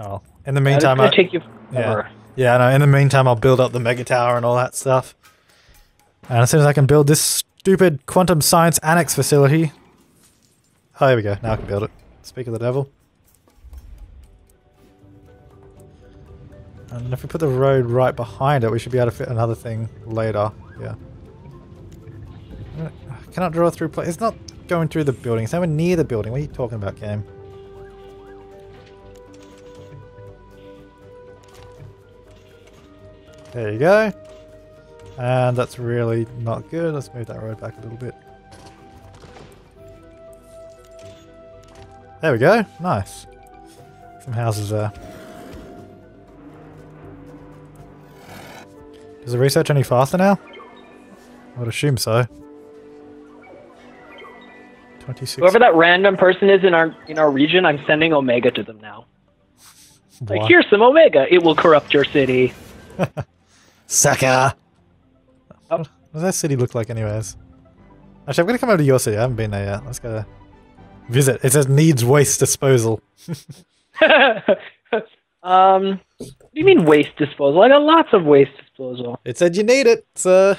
Oh, in the meantime, gonna I, take you yeah. forever. yeah, no. In the meantime, I'll build up the mega tower and all that stuff. And as soon as I can build this stupid quantum science annex facility, oh, here we go. Now I can build it. Speak of the devil. And if we put the road right behind it, we should be able to fit another thing later. Yeah. Uh, Cannot draw through. Pla- it's not going through the building. It's nowhere near the building. What are you talking about, game? There you go. And that's really not good. Let's move that road back a little bit. There we go. Nice. Some houses there. Does the research any faster now? I would assume so. 26. Whoever that random person is in our in our region, I'm sending Omega to them now. Like, here's some Omega. It will corrupt your city. Sucker! What does that city look like anyways? Actually, I'm gonna come over to your city. I haven't been there yet. Let's go visit. It says needs waste disposal. um, what do you mean waste disposal? I got lots of waste disposal. It said you need it, so...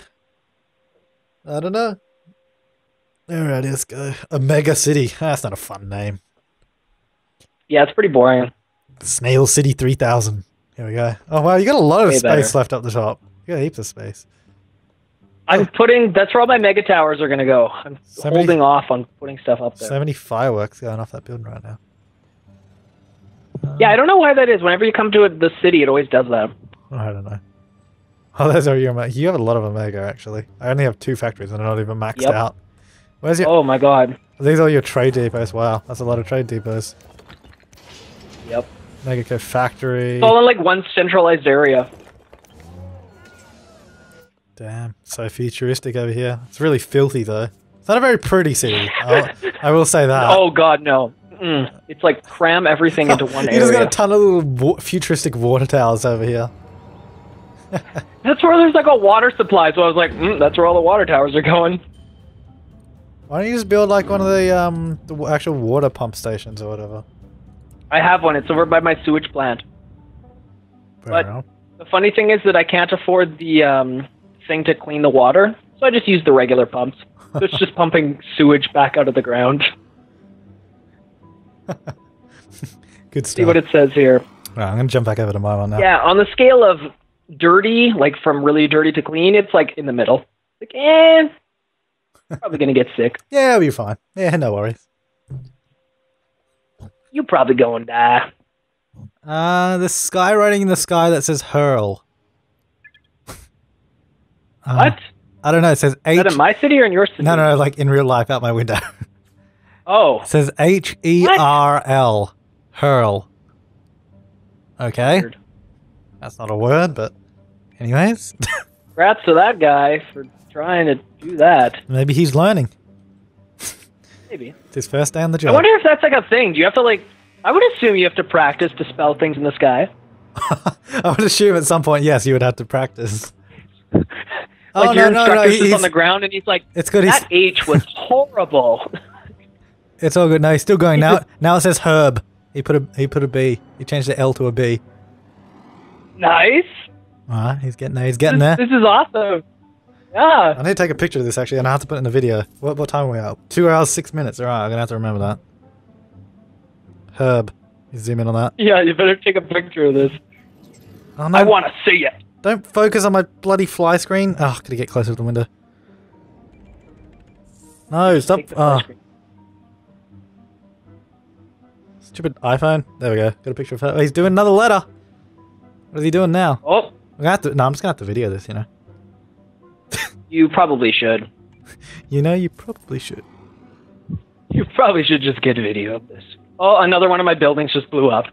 I don't know. Alright, let's go. A mega city. That's not a fun name. Yeah, it's pretty boring. Snail City 3000. Here we go. Oh wow, you got a lot of Way space better. left up the top. You got heaps of space. I'm putting. That's where all my mega towers are gonna go. I'm Somebody- holding off on putting stuff up there. So many fireworks going off that building right now. Yeah, I don't know why that is. Whenever you come to a, the city, it always does that. I don't know. Oh, those are your. You have a lot of Omega actually. I only have two factories and they're not even maxed Yep. out. Where's your? Oh my god. These are your trade depots? Wow, that's a lot of trade depots. Yep. Megaco factory. It's all in like one centralized area. Damn, so futuristic over here. It's really filthy though. It's not a very pretty city. I'll, I will say that. oh god, no. Mm. It's like cram everything into one you just got a ton of little wa- futuristic water towers over here. That's where there's like a water supply. So I was like, mm, that's where all the water towers are going. Why don't you just build like one of the um the actual water pump stations or whatever? I have one. It's over by my sewage plant. Fair But- enough. The funny thing is that I can't afford the um, thing to clean the water, so I just use the regular pumps. So it's just pumping sewage back out of the ground. Good stuff. See what it says here. Right, I'm gonna jump back over to my one now. Yeah, on the scale of dirty, like from really dirty to clean, it's like in the middle. Like, eh, probably gonna get sick. Yeah, it'll be fine. Yeah, no worries. You probably going to die. Uh, the skywriting in the sky that says hurl. Uh, What? I don't know. It says H. Is that in my city or in your city? no, no, no, like in real life out my window. Oh, it says H E R L. Hurl. Okay. weird. That's not a word, but anyways, Congrats to that guy for trying to do that. maybe he's learning. Maybe. It's his first day on the job. I wonder if that's like a thing. Do you have to like? I would assume you have to practice to spell things in the sky. I would assume at some point, yes, you would have to practice. Oh, like oh your no, no, no! He's, on the ground and he's like, it's good. That H was horrible. it's all good. No, he's still going now. Now it says herb. He put a he put a B. He changed the L to a B. nice. All right, he's getting there. He's getting This, there. this is awesome. Yeah. I need to take a picture of this actually, and I have to put it in the video. What what time are we at? Two hours six minutes. All right, I'm gonna have to remember that. Herb. You zoom in on that. Yeah, you better take a picture of this. Oh no! I want to see it. Don't focus on my bloody fly screen. Ah, oh, gotta get closer to the window. No, stop. Oh, stupid iPhone. There we go. Got a picture of her. Oh, he's doing another letter. What is he doing now? Oh, I'm gonna have to. No, I'm just gonna have to video this. You know. You probably should. You know, you probably should. You probably should just get a video of this. Oh, another one of my buildings just blew up.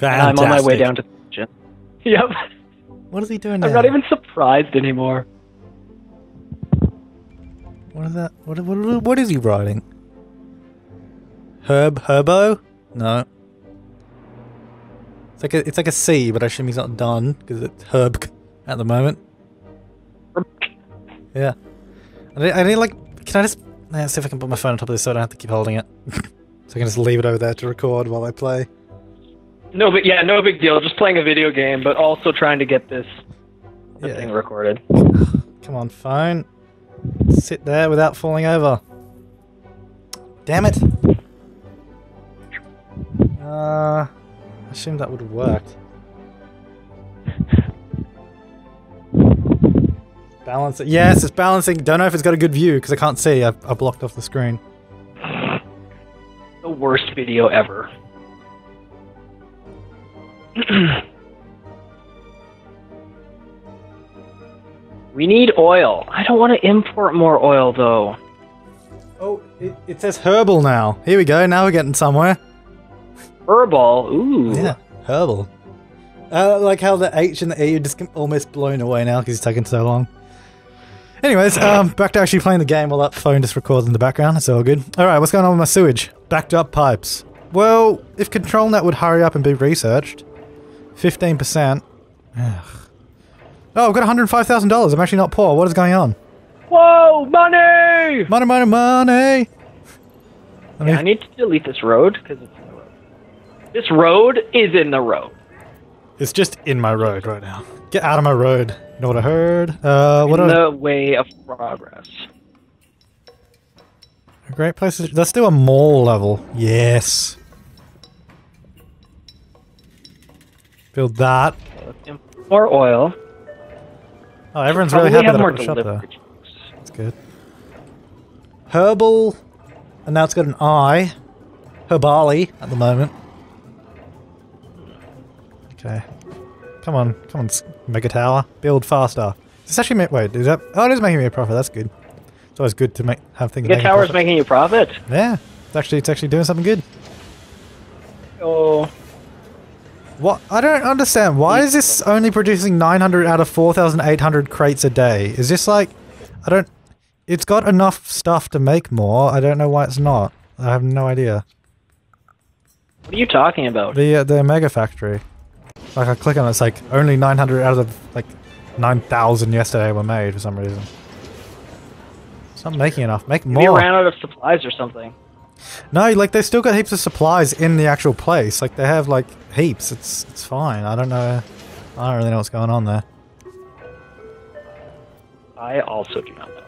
And I'm on my way down to the kitchen. Yep. What is he doing now? I'm not even surprised anymore. What is that? What, what, what is he writing? Herb Herbo? No. It's like a it's like a C, but I assume he's not done because it's Herb at the moment. Yeah. I need, I need like. Can I just let's see if I can put my phone on top of this so I don't have to keep holding it. so I can just leave it over there to record while I play. No, but yeah, no big deal. Just playing a video game, but also trying to get this Yeah. thing recorded. Come on, phone. Sit there without falling over. Damn it. Uh, I assumed that would have worked. Balance it. Yes, it's balancing. Don't know if it's got a good view because I can't see. I, I blocked off the screen. The worst video ever. we need oil. I don't want to import more oil though. Oh, it, it says herbal now. Here we go. Now we're getting somewhere. Herbal. Ooh. Yeah, herbal. Uh, like how the H and the E are just almost blown away now because it's taken so long. Anyways, um, back to actually playing the game while that phone just records in the background. It's all good. All right, what's going on with my sewage? Backed up pipes. Well, if ControlNet would hurry up and be researched, fifteen percent. Oh, I've got one hundred five thousand dollars. I'm actually not poor. What is going on? Whoa, money! Money, money, money. Let me- Yeah, I need to delete this road because it's in the road. This road is in the road. It's just in my road right now. Get out of my road. Know what I heard? Uh, what in are the way of progress. a great place? To, let's do a mall level. Yes. Build that. More oil. Oh, everyone's really happy that I more put a shop there. That's good. Herbal, and now it's got an eye. Herbali at the moment. Okay. Come on, come on, Mega Tower. Build faster. Is this actually make wait, is that oh it is making me a profit, that's good. It's always good to make have things The make a tower's making you profit. Yeah. It's actually it's actually doing something good. Oh, What I don't understand. Why is this only producing 900 out of 4,800 crates a day? Is this like I don't it's got enough stuff to make more. I don't know why it's not. I have no idea. what are you talking about? The uh, the mega factory. Like I click on it, it's like only 900 out of like 9,000 yesterday were made for some reason. It's not making enough. Make Maybe you more. ran out of supplies or something. No, like they still got heaps of supplies in the actual place. Like they have like heaps. It's it's fine. I don't know. I don't really know what's going on there. I also do not know.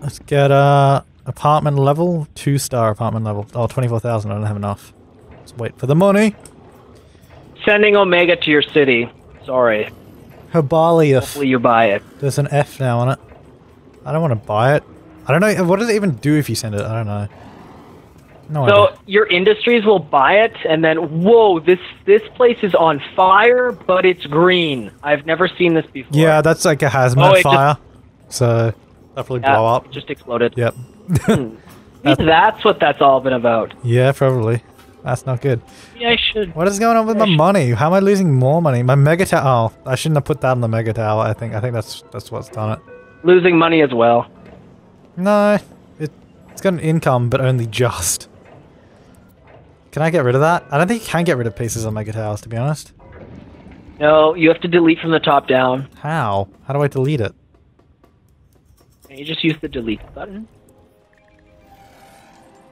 Let's get uh apartment level, two star apartment level. Oh, 24,000. I don't have enough. Let's wait for the money. Sending Omega to your city. Sorry. Herbaliaf. Hopefully you buy it. There's an F now on it. I don't want to buy it. I don't know. What does it even do if you send it? I don't know. No So idea. your industries will buy it, and then whoa, this this place is on fire, but it's green. I've never seen this before. Yeah, that's like a hazmat Oh, it just- fire. so probably Yeah, blow up. it just exploded. Yep. Hmm. Maybe that's what that's all been about. yeah, probably. That's not good. Yeah, I should. What is going on with my Yeah, sh- money? How am I losing more money? My mega tower. Oh, I shouldn't have put that on the mega tower. I think. I think that's that's what's done it. Losing money as well. No, it it's got an income, but only just. Can I get rid of that? I don't think you can get rid of pieces on mega towers. To be honest. No, you have to delete from the top down. How? How do I delete it? And you just use the delete button.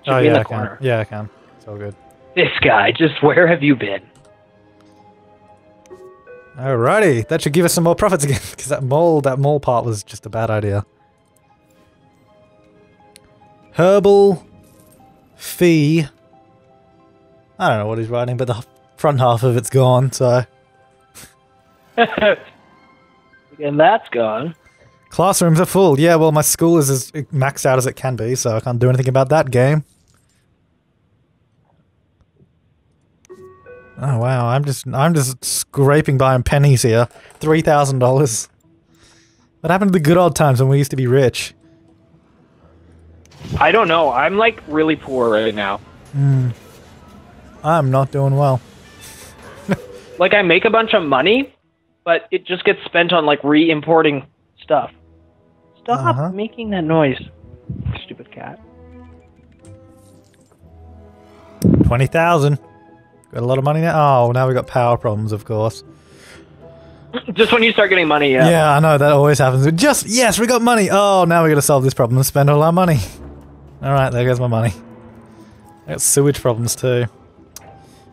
Should oh be yeah, in the I corner. can. Yeah, I can. It's all good. This guy, just where have you been? Alrighty, that should give us some more profits again, because that mole, that mole part was just a bad idea. Herbal fee. I don't know what he's writing, but the front half of it's gone. So and that's gone. classrooms are full. Yeah, well, my school is as maxed out as it can be, so I can't do anything about that game. Oh wow, I'm just I'm just scraping by on pennies here. Three thousand dollars. What happened to the good old times when we used to be rich? I don't know. I'm like really poor right now. I'm not doing well. Like I make a bunch of money, but it just gets spent on like re-importing stuff. Stop Uh-huh. making that noise, stupid cat. Twenty thousand. Got a lot of money now. Oh, now we've got power problems, of course. Just when you start getting money, yeah. Yeah, I know that always happens. Just yes, we got money. Oh, now we got to solve this problem and spend all our money. All right, there goes my money. I got sewage problems too.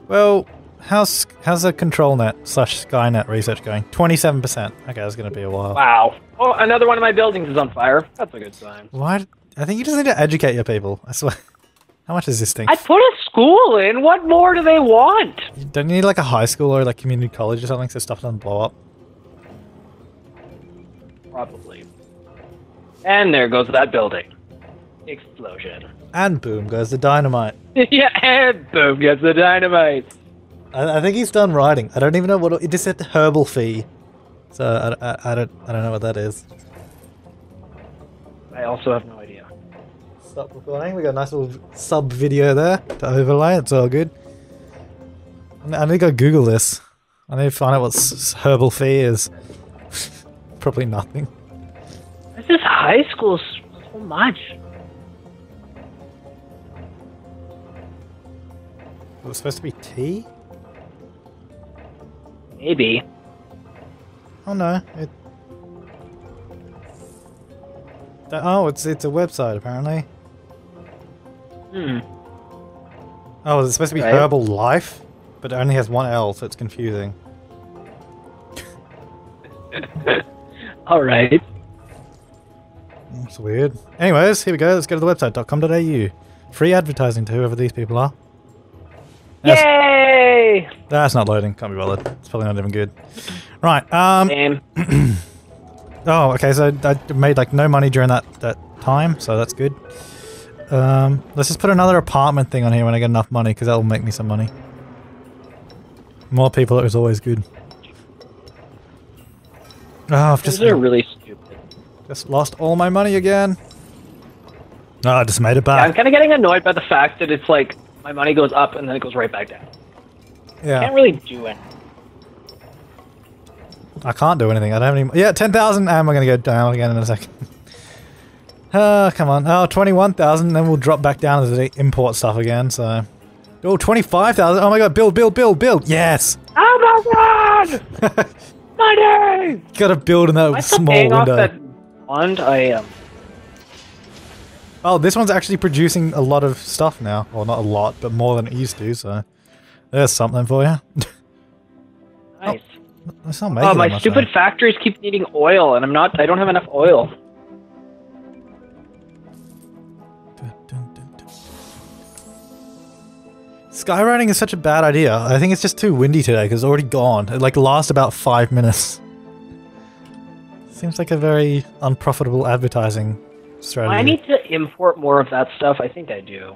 Well, how's how's the control net slash Skynet research going? Twenty seven percent. Okay, that's gonna be a while. Wow. Oh, another one of my buildings is on fire. That's a good sign. Why? I think you just need to educate your people. I swear. How much is this thing? I put a school in. What more do they want? Don't you need like a high school or like community college or something so stuff doesn't blow up? Probably. And there goes that building. Explosion. And boom goes the dynamite. yeah, and boom gets the dynamite. I, I think he's done writing. I don't even know what it just said herbal fee. So I, I, I don't I don't know what that is. I also have no idea. Stop recording. We got a nice little sub video there to overlay. It's all good. I need to go Google this. I need to find out what herbal fee is. Probably nothing. This is high school so much. Was it supposed to be tea? Maybe. Oh no. It. That- oh, it's it's a website apparently. Hmm. Oh, is it supposed to be Right. Herbal Life? But it only has one L, so it's confusing. All right. That's weird. Anyways, here we go. Let's go to the website, .com.au. Free advertising to whoever these people are. That's, Yay! that's not loading. Can't be bothered. It's probably not even good. Right. Um. Oh, okay. So I made like no money during that that time, so that's good. Um. Let's just put another apartment thing on here when I get enough money, because that will make me some money. More people is always good. Oh, I've just These are really stupid. just lost all my money again. Oh, I just made it Yeah, I'm kind of getting annoyed by the fact that it's like my money goes up and then it goes right back down. Yeah. I Can't really do it. I can't do anything. I don't have any. Yeah, 10,000 and we're going to go down again in a second. Oh, come on. Oh, 21,000, then we'll drop back down to the import stuff again, so. Oh, 25,000. Oh my god, build, build, build, build. Yes! Oh my god! Money! Gotta build in that Am I still small paying off window. that fund? I am. Oh, this one's actually producing a lot of stuff now. Well, not a lot, but more than it used to, so. There's something for you. Nice. Oh, it's not oh, making Oh, my stupid though. factories keep needing oil, and I'm not. I don't have enough oil. Skywriting is such a bad idea. I think it's just too windy today because it's already gone. It like lasts about five minutes. Seems like a very unprofitable advertising strategy. I need to import more of that stuff. I think I do.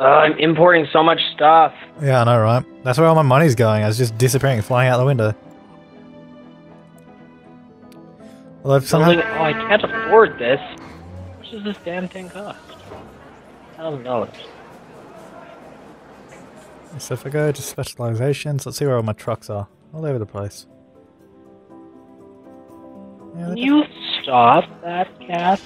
Uh, I'm importing so much stuff. Yeah, I know, right? That's where all my money's going. It's just disappearing, flying out the window. Well, I've somehow. Building, oh, I can't afford this. How much does this damn thing cost? Thousand dollars. So if I go to specializations, let's see where all my trucks are. All over the place. Yeah, Can you stop that cat?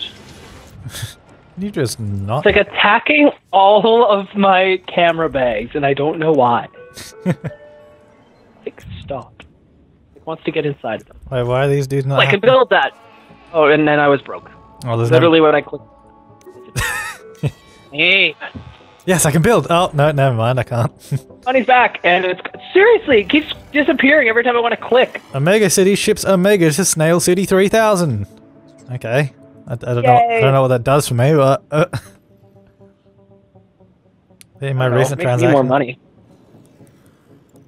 you just not. It's like attacking all of my camera bags, and I don't know why. like, stop. It wants to get inside of them. Wait, why are these dudes not? I can build that. Oh, and then I was broke. Oh, there's no- Literally, when I clicked. hey, Yes, I can build. Oh no, never mind. I can't. money's back, and it's seriously it keeps disappearing every time I want to click. Omega City ships Omega to Snail City 3000. Okay. I, I don't know. I don't know what that does for me, but uh, in my I don't know, recent transaction. more money.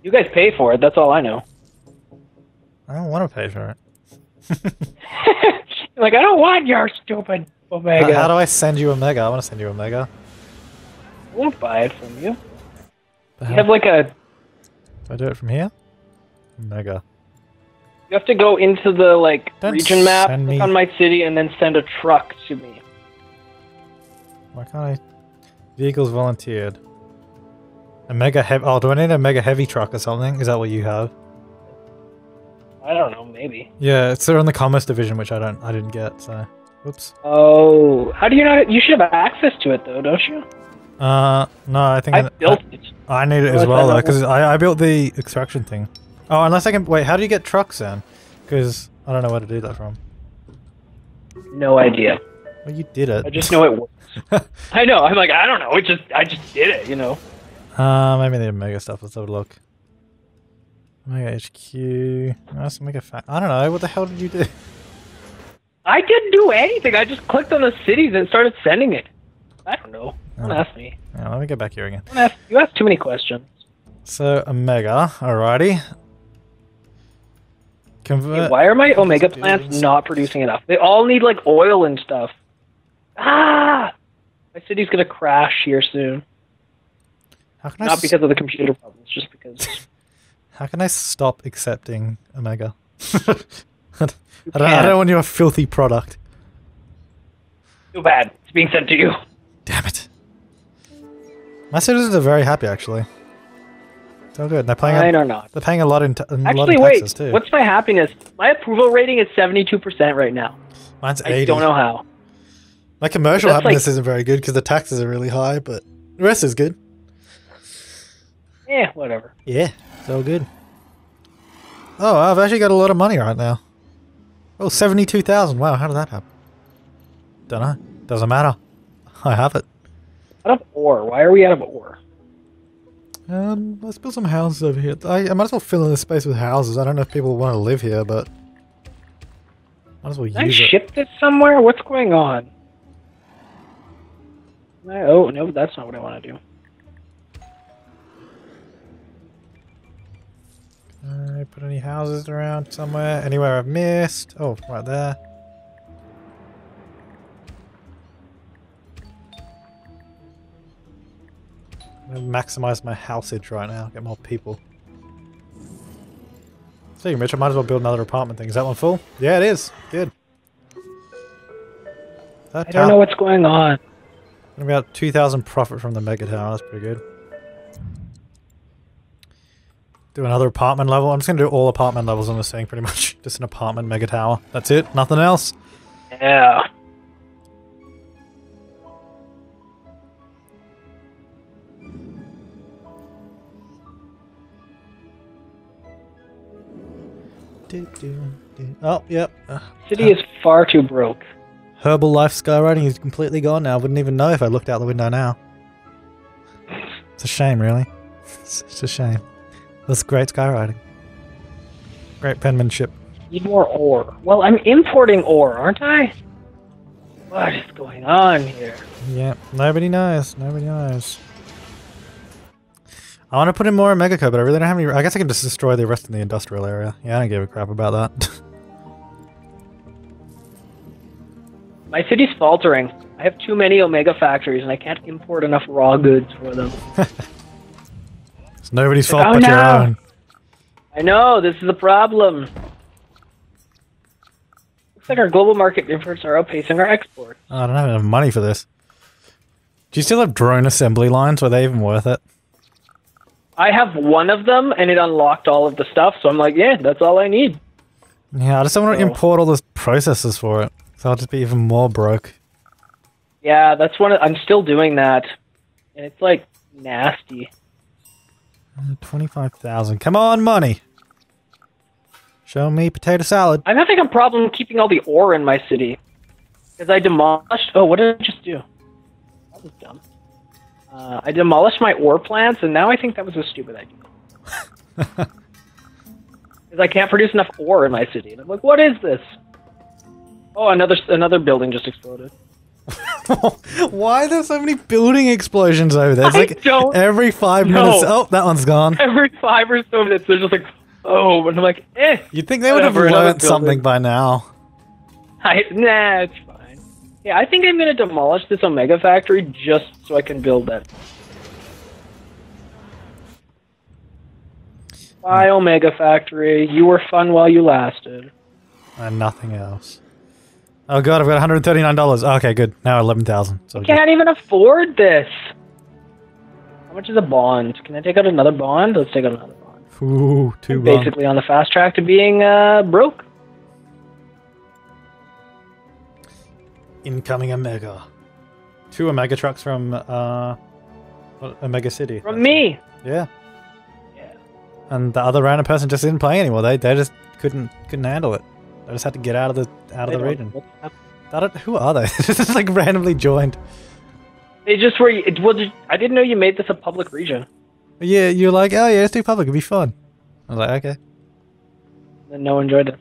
You guys pay for it. That's all I know. I don't want to pay for it. like I don't want your stupid How, Omega. how do I send you Omega? I want to send you Omega. I won't buy it from you. You have like a. Do I do it from here? Mega. You have to go into the like Don't region map, click me- on my city, and then send a truck to me. Why can't I? Vehicles volunteered. A mega heavy. Oh, do I need a mega heavy truck or something? Is that what you have? I don't know, maybe. Yeah, it's there on the commerce division, which I don't. I didn't get. So, whoops. Oh, how do you not? You should have access to it though, don't you? Uh, no, I think I built it. I need it as well though, because I, I built the extraction thing. Oh, unless I can wait. How do you get trucks then? Because I don't know where to do that from. No idea. Well, you did it. I just know it works. I know. I'm like, I don't know. It just, I just did it. You know. Uh, maybe the Omega stuff. Let's have a look. Omega HQ. Let's make a fa- I don't know. What the hell did you do? I didn't do anything. I just clicked on the cities and started sending it. I don't know. Don't ask me. Yeah, let me get back here again. Don't ask, you ask too many questions. So Omega, alrighty. Convert. Hey, why are my Omega plants not producing enough? They all need like oil and stuff. Ah! My city's gonna crash here soon. How can I Not s- because of the computer problems, just because. How can I stop accepting Omega? I, don't, I, don't want your filthy product. Too bad. It's being sent to you. Damn it. My citizens are very happy, actually. It's all good. They're paying. Mine A, are not. they're paying a lot in, t- a lot Actually, in wait. taxes too. What's my happiness? My approval rating is 72% right now. Mine's eighty. I don't know how. My commercial That's like- happiness isn't very good because the taxes are really high, but the rest is good. Yeah, whatever. Yeah, it's all good. Oh, I've actually got a lot of money right now. Oh, 72,000. Wow, how did that happen? Don't know. Doesn't matter. I have it. Out of ore. Why are we out of ore? Um, let's build some houses over here. I, I might as well fill in the space with houses. I don't know if people want to live here, but might as well Can I use it. ship this somewhere? What's going on? I- oh, no, that's not what I want to do. Uh, put any houses around somewhere? Anywhere I've missed? Oh, right there. Maximize my houseage right now. Get more people. See, which, I might as well build another apartment thing. Is that one full? Yeah, it is. Good. That I don't know what's going on. About 2,000 profit from the mega tower. That's pretty good. Do another apartment level. I'm just going to do all apartment levels on this thing, pretty much. Just an apartment mega tower. That's it. Nothing else. Yeah. Oh, yep. Uh, City is far too broke. Herbal Life skywriting is completely gone now. I wouldn't even know if I looked out the window now. It's a shame, really. It's, it's a shame. That's great skywriting. Great penmanship. Need more ore. Well, I'm importing ore, aren't I? What is going on here? Yeah, nobody knows. Nobody knows. I want to put in more Omega Code, but I really don't have any. I guess I can just destroy the rest of the industrial area. Yeah, I don't give a crap about that. My city's faltering. I have too many Omega factories, and I can't import enough raw goods for them. it's nobody's fault Oh, but your no. own. I know, this is the problem. Looks like our global market imports are outpacing our exports. Oh, I don't have enough money for this. Do you still have drone assembly lines? Were they even worth it? I have one of them, and it unlocked all of the stuff, so I'm like, yeah, that's all I need. Yeah, I just don't want to Oh. import all those processors for it. So I'll just be even more broke. Yeah, that's one. Of, I'm still doing that, and it's like nasty. Mm, 25,000. Come on, money. Show me potato salad. I'm having a problem keeping all the ore in my city because I demolished. Oh, what did I just do? That was dumb. Uh, I demolished my ore plants, and now I think that was a stupid idea. Because I can't produce enough ore in my city, and I'm like, what is this? Oh, another another building just exploded. Why are there so many building explosions over there? It's I like don't every five know. minutes. Oh, that one's gone. Every five or so minutes, they're just like, oh, and I'm like, eh. You'd think they would have learned something by now. I, nah. Yeah, I think I'm gonna demolish this Omega factory just so I can build that. Bye, Omega factory. You were fun while you lasted. And nothing else. Oh god, I've got $139. Okay, good. Now 11,000. So good. Can't even afford this. How much is a bond? Can I take out another bond? Let's take out another bond. Ooh, too I'm basically on the fast track to being uh, broke. incoming Omega. Two Omega trucks from uh, Omega City. From me. Yeah. Yeah. And the other random person just didn't play anymore. They they just couldn't couldn't handle it. They just had to get out of the out they of the region. That, who are they? just like randomly joined. They just were. It was. I didn't know you made this a public region. Yeah, you're like, oh yeah, it's too public. It'd be fun. I was like, okay. And no one joined us.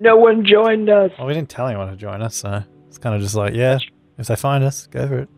No one joined us. Well, we didn't tell anyone to join us, so. It's kind of just like, yeah, if they find us, go for it.